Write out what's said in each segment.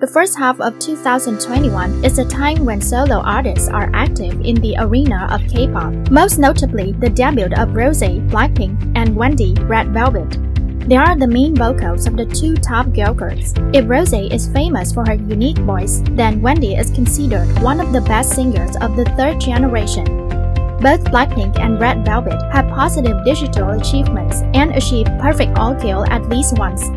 The first half of 2021 is a time when solo artists are active in the arena of K-pop, most notably the debut of Rose, Blackpink, and Wendy, Red Velvet. They are the main vocals of the two top girl groups. If Rose is famous for her unique voice, then Wendy is considered one of the best singers of the third generation. Both Blackpink and Red Velvet have positive digital achievements and achieved perfect all-kill at least once.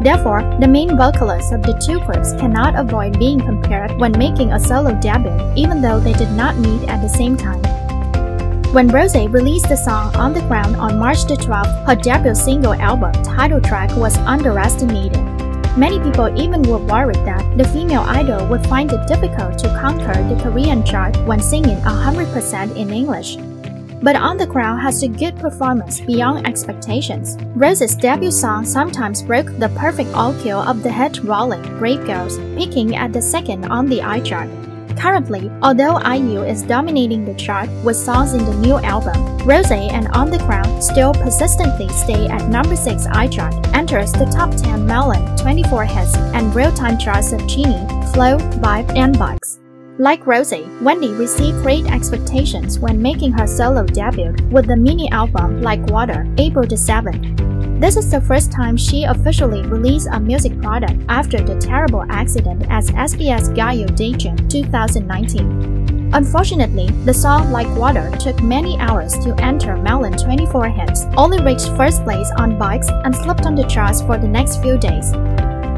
Therefore, the main vocalists of the two groups cannot avoid being compared when making a solo debut, even though they did not meet at the same time. When Rose released the song On the Ground on March the 12th, her debut single album title track was underestimated. Many people even were worried that the female idol would find it difficult to conquer the Korean chart when singing 100% in English but On the Ground has a good performance beyond expectations. Rose's debut song sometimes broke the perfect all-kill of the hit-rolling Brave Girls, peaking at the second on the iChart. Currently, although IU is dominating the chart with songs in the new album, Rose and On the Ground still persistently stay at number 6 iChart, enters the top 10 Melon 24 hits and real-time charts of Genie, Flow, Vibe, and Bugs. Like Rosie, Wendy received great expectations when making her solo debut with the mini album Like Water, April the 7th. This is the first time she officially released a music product after the terrible accident at SBS Gayo Daejeon 2019. Unfortunately, the song Like Water took many hours to enter Melon 24 hits, only reached first place on Bikes and slipped on the charts for the next few days.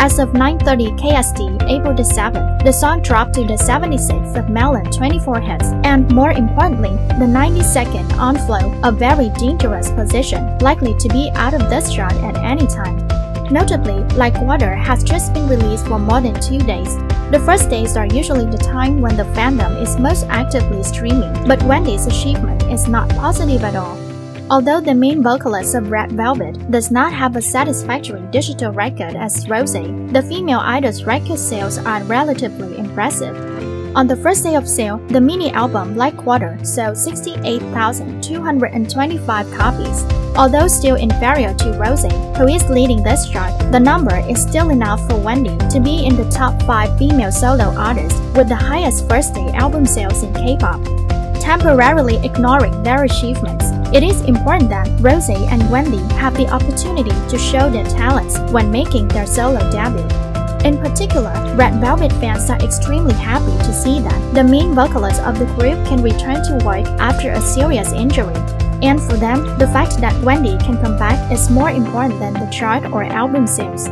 As of 9.30 KST, April the 7th, the song dropped to the 76th of Melon 24 hits, and more importantly, the 92nd on Flow, a very dangerous position, likely to be out of this chart at any time. Notably, Like Water has just been released for more than two days. The first days are usually the time when the fandom is most actively streaming, but Wendy's achievement is not positive at all. Although the main vocalist of Red Velvet does not have a satisfactory digital record as Rose, the female idol's record sales are relatively impressive. On the first day of sale, the mini album Like Water sold 68,225 copies. Although still inferior to Rose, who is leading this chart, the number is still enough for Wendy to be in the top 5 female solo artists with the highest first day album sales in K-pop. Temporarily ignoring their achievements, it is important that Rosie and Wendy have the opportunity to show their talents when making their solo debut. In particular, Red Velvet fans are extremely happy to see that the main vocalist of the group can return to work after a serious injury. And for them, the fact that Wendy can come back is more important than the chart or album sales.